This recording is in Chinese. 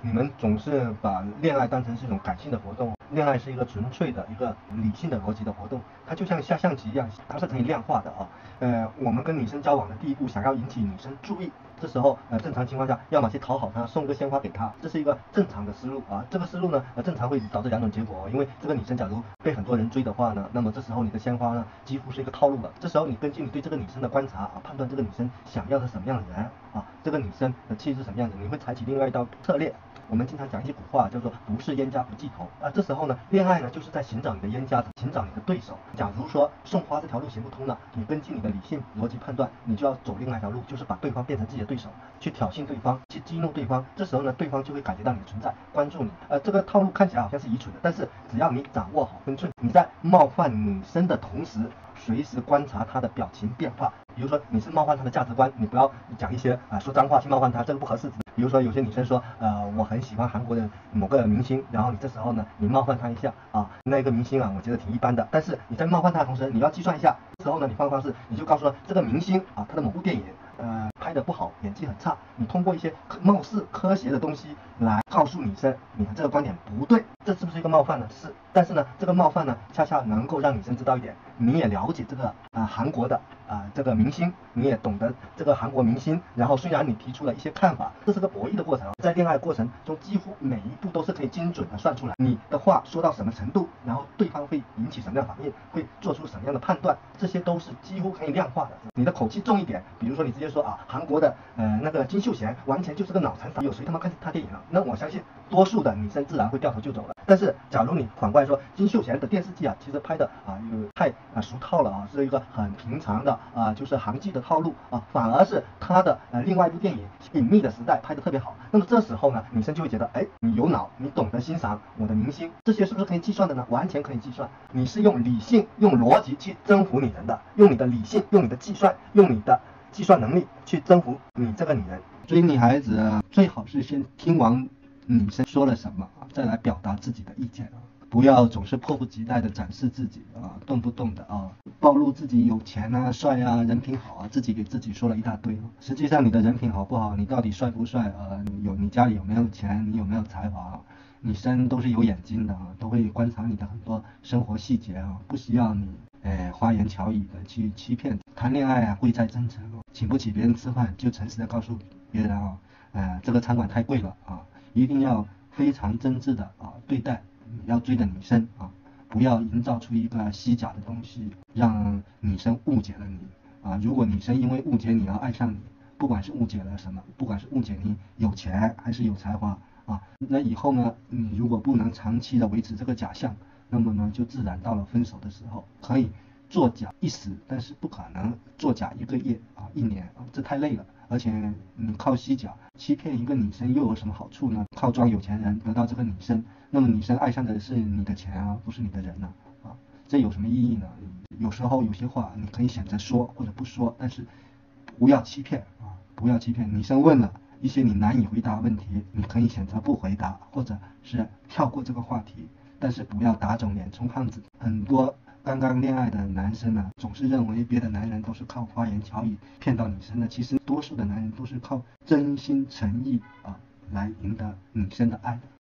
你们总是把恋爱当成是一种感性的活动，恋爱是一个纯粹的一个理性的逻辑的活动，它就像下象棋一样，它是可以量化的啊。呃，我们跟女生交往的第一步，想要引起女生注意，这时候呃正常情况下，要么去讨好她，送个鲜花给她，这是一个正常的思路啊。这个思路呢，呃正常会导致两种结果，因为这个女生假如被很多人追的话呢，那么这时候你的鲜花呢几乎是一个套路了。这时候你根据你对这个女生的观察啊，判断这个女生想要的什么样的人啊，这个女生的气质什么样子，你会采取另外一道策略。我们经常讲一句古话，叫做不是冤家不聚头啊。这时候呢，恋爱呢就是在寻找你的冤家，寻找你的对手。假如说送花这条路行不通了，你根据你的理性逻辑判断，你就要走另外一条路，就是把对方变成自己的对手，去挑衅对方，去激怒对方。这时候呢，对方就会感觉到你的存在，关注你。呃，这个套路看起来好像是愚蠢的，但是只要你掌握好分寸，你在冒犯女生的同时，随时观察她的表情变化。比如说你是冒犯她的价值观，你不要讲一些啊说脏话去冒犯她，这个不合适。比如说有些女生说，呃，我很喜欢韩国的某个明星，然后你这时候呢，你冒犯她一下啊，那个明星啊，我觉得挺一般的。但是你在冒犯她的同时，你要计算一下，之后呢，你换方式，你就告诉她这个明星啊，他的某部电影，呃，拍的不好，演技很差。你通过一些貌似科学的东西来告诉女生，你的这个观点不对，这是不是一个冒犯呢？是。但是呢，这个冒犯呢，恰恰能够让女生知道一点，你也了解这个啊韩国的啊这个明星，你也懂得这个韩国明星。然后虽然你提出了一些看法，这是个博弈的过程，在恋爱过程中，几乎每一步都是可以精准的算出来，你的话说到什么程度，然后对方会引起什么样的反应，会做出什么样的判断，这些都是几乎可以量化的。你的口气重一点，比如说你直接说啊，韩国的呃那个金秀贤完全就是个脑残粉，有谁他妈看他电影了？那我相信多数的女生自然会掉头就走了。但是假如你反过来说，金秀贤的电视剧啊，其实拍的啊有太啊俗套了啊，是一个很平常的啊，就是韩剧的套路啊，反而是他的呃另外一部电影《隐秘的时代》拍的特别好。那么这时候呢，女生就会觉得，哎，你有脑，你懂得欣赏我的明星，这些是不是可以计算的呢？完全可以计算。你是用理性、用逻辑去征服女人的，用你的理性、用你的计算、用你的计算能力去征服你这个女人。追女孩子最好是先听完女生说了什么啊，再来表达自己的意见啊。不要总是迫不及待的展示自己啊，动不动的啊，暴露自己有钱啊、帅啊、人品好啊，自己给自己说了一大堆。实际上你的人品好不好，你到底帅不帅啊？有你家里有没有钱？你有没有才华？女生都是有眼睛的啊，都会观察你的很多生活细节啊，不需要你诶花言巧语的去欺骗。谈恋爱啊，贵在真诚，请不起别人吃饭就诚实的告诉别人啊，呃，这个餐馆太贵了啊，一定要非常真挚的啊对待。你要追的女生啊，不要营造出一个虚假的东西，让女生误解了你啊。如果女生因为误解你而爱上你，不管是误解了什么，不管是误解你有钱还是有才华啊，那以后呢，你如果不能长期的维持这个假象，那么呢，就自然到了分手的时候，可以作假一时，但是不可能作假一个月啊，一年啊，这太累了。而且你靠虚假欺骗一个女生又有什么好处呢？靠装有钱人得到这个女生，那么女生爱上的是你的钱啊，不是你的人呢？啊，这有什么意义呢？有时候有些话你可以选择说或者不说，但是不要欺骗啊，不要欺骗。女生问了一些你难以回答问题，你可以选择不回答，或者是跳过这个话题，但是不要打肿脸充胖子。很多。刚刚恋爱的男生呢，总是认为别的男人都是靠花言巧语骗到女生的，其实多数的男人都是靠真心诚意啊来赢得女生的爱。